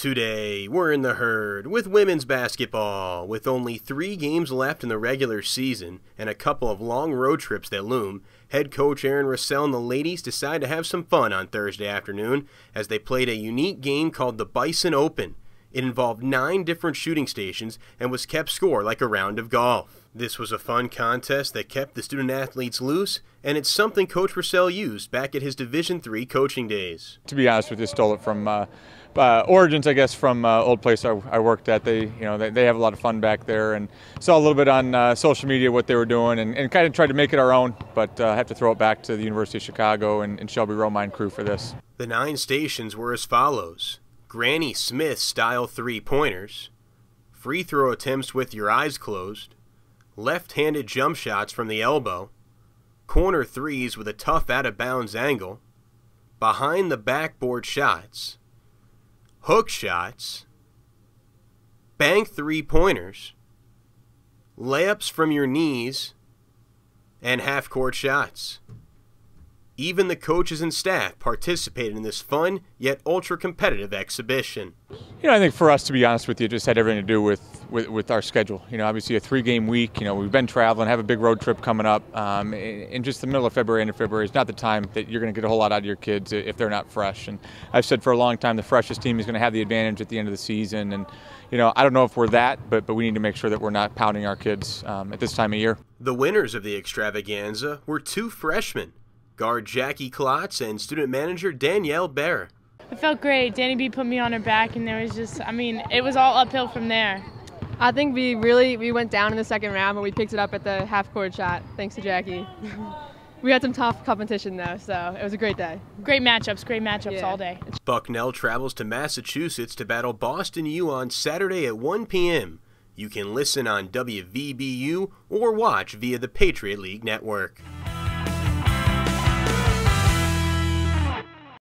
Today, we're in the herd with women's basketball. With only three games left in the regular season and a couple of long road trips that loom, head coach Aaron Roussell and the ladies decide to have some fun on Thursday afternoon as they played a unique game called the Bison Open. It involved nine different shooting stations and was kept score like a round of golf. This was a fun contest that kept the student athletes loose, and it's something Coach Roussell used back at his Division III coaching days. To be honest with you, stole it from uh, uh, origins, I guess, from uh, old place I, I, worked at. They, you know, they, they, have a lot of fun back there, and saw a little bit on uh, social media what they were doing, and, and, kind of tried to make it our own. But I uh, have to throw it back to the University of Chicago and, and Shelby Romine crew for this. The nine stations were as follows: Granny Smith style three pointers, free throw attempts with your eyes closed, left handed jump shots from the elbow, corner threes with a tough out of bounds angle, behind the backboard shots, hook shots, bank three pointers, layups from your knees, and half court shots. Even the coaches and staff participated in this fun yet ultra competitive exhibition. You know, I think for us, to be honest with you, it just had everything to do with, with, with our schedule. You know, obviously a three game week. You know, we've been traveling, have a big road trip coming up. Um, in just the middle of February, end of February is not the time that you're going to get a whole lot out of your kids if they're not fresh. And I've said for a long time, the freshest team is going to have the advantage at the end of the season. And you know, I don't know if we're that, but but we need to make sure that we're not pounding our kids um, at this time of year. The winners of the extravaganza were two freshmen guard Jackie Klotz, and student manager Danielle Bear. It felt great. Danny B put me on her back, and there was just, I mean, it was all uphill from there. I think we really we went down in the second round, but we picked it up at the half court shot, thanks to Jackie. we had some tough competition though, so it was a great day. Great matchups, great matchups yeah. all day. Bucknell travels to Massachusetts to battle Boston U on Saturday at 1 p.m. You can listen on WVBU or watch via the Patriot League Network.